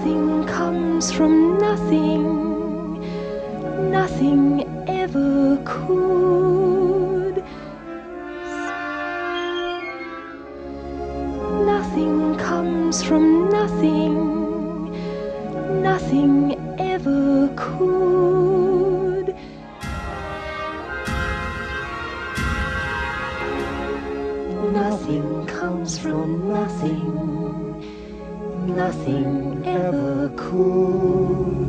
comes from nothing, nothing ever could. Nothing comes from nothing, nothing ever could. Nothing comes from nothing, nothing ever could.